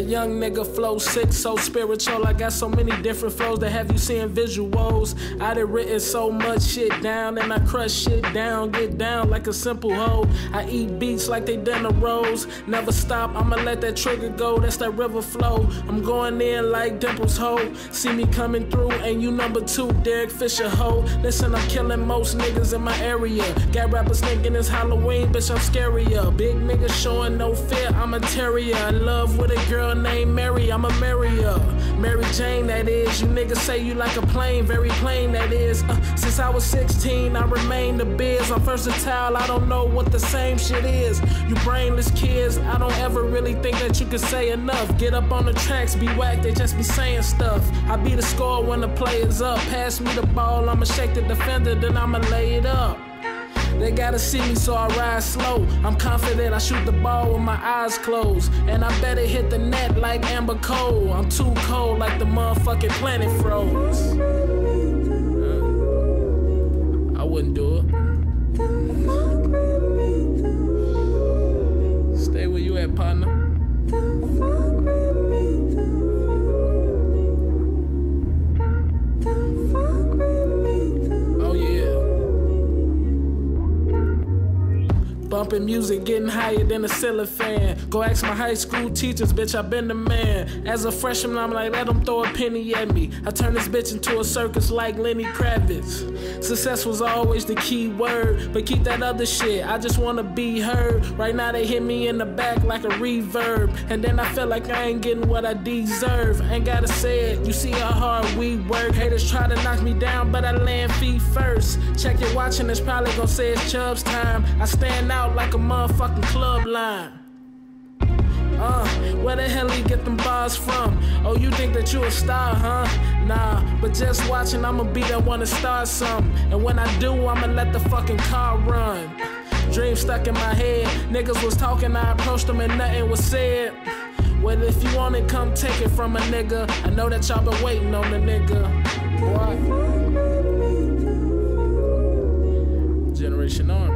Young nigga flow sick, so spiritual. I got so many different flows that have you seeing visuals. I done written so much shit down, and I crush shit down, get down like a simple hoe. I eat beats like they done a rose. Never stop, I'ma let that trigger go. That's that river flow. I'm going in like Dimples hoe. See me coming through, and you number two, Derek Fisher hoe. Listen, I'm killing most niggas in my area. Got rappers thinking it's Halloween, bitch, I'm scarier. Big nigga showing no fear, I'm a terrier. Love with a girl named Mary, I'm a Maria. Mary Jane, that is. You niggas say you like a plane, very plain, that is. Uh, since I was 16, I remain the biz. I'm versatile, I don't know what the same shit is. You brainless kids, I don't ever really think that you can say enough. Get up on the tracks, be whack, they just be saying stuff. I be the score when the player's up. Pass me the ball, I'ma shake the defender, then I'ma lay it up. They gotta see me, so I ride slow. I'm confident I shoot the ball with my eyes closed. And I better hit the net like Amber Cole. I'm too cold like the motherfucking planet froze. Uh, I wouldn't do it. Bumping music, getting higher than a ceiling fan. Go ask my high school teachers, bitch, I been the man. As a freshman, I'm like, let them throw a penny at me. I turn this bitch into a circus like Lenny Kravitz. Success was always the key word, but keep that other shit. I just wanna be heard. Right now, they hit me in the back like a reverb. And then I feel like I ain't getting what I deserve. Ain't gotta say it, you see how hard we work. Haters try to knock me down, but I land feet first. Check your watch, and it's probably gonna say it's Chubbz time. I stand out like a motherfucking club line. Uh, where the hell you get them bars from? Oh, you think that you a star, huh? Nah, but just watching, I'ma be that one to start some. And when I do, I'ma let the fucking car run. Dream stuck in my head. Niggas was talking, I approached them and nothing was said. Well, if you want it, come take it from a nigga. I know that y'all been waiting on the nigga. Boy. Generation Army.